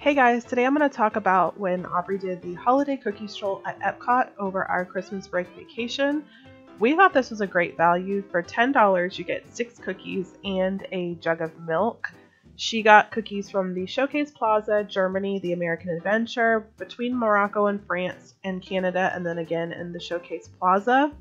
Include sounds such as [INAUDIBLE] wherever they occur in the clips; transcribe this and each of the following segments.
Hey guys, today I'm going to talk about when Aubrey did the holiday cookie stroll at Epcot over our Christmas break vacation. We thought this was a great value. For $10, you get six cookies and a jug of milk. She got cookies from the Showcase Plaza, Germany, the American Adventure, between Morocco and France and Canada, and then again in the Showcase Plaza.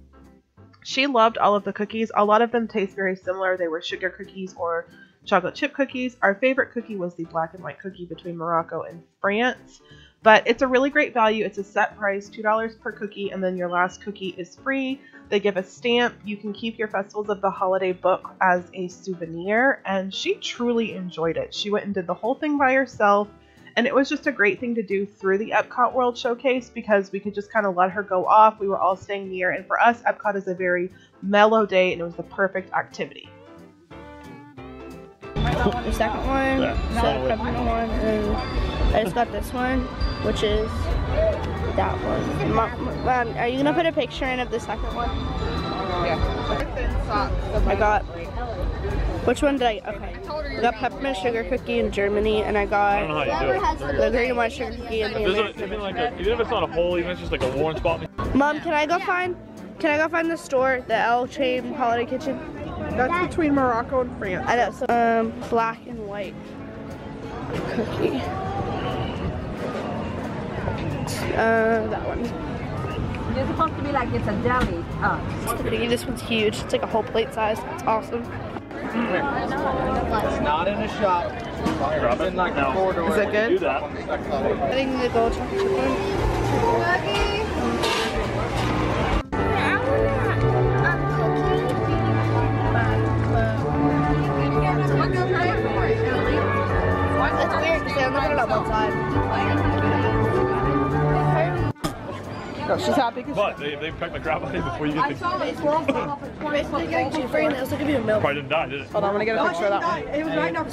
She loved all of the cookies. A lot of them taste very similar. They were sugar cookies or chocolate chip cookies. Our favorite cookie was the black and white cookie between Morocco and France. But it's a really great value. It's a set price, $2 per cookie, and then your last cookie is free. They give a stamp. You can keep your Festivals of the Holiday book as a souvenir, and she truly enjoyed it. She went and did the whole thing by herself, and it was just a great thing to do through the Epcot World Showcase because we could just kind of let her go off. We were all staying near, and for us, Epcot is a very mellow day, and it was the perfect activity the second one, yeah, the peppermint one, and I just got this one, which is that one. Mom, um, are you gonna put a picture in of the second one? Yeah. I got. Which one did I? Okay. I got peppermint sugar cookie in Germany, and I got I the green white sugar cookie in the American. Even, like a, even if it's not a hole, even if it's just like a worn spot. Mom, can I go find? Can I go find the store, the L'Chaim Holiday Kitchen? That's between Morocco and France. I know. So, um, black and white cookie. Uh, that one. It's supposed to be like it's a jelly. Oh. This one's huge. It's like a whole plate size. It's awesome. It's not in a shop. It's in like a corridor. Is that good? I think the gold chocolate one. She's happy because But they, they pecked the crap out of you before you get the... Probably [LAUGHS] didn't die, did it? Hold on, I'm gonna get a picture of that one.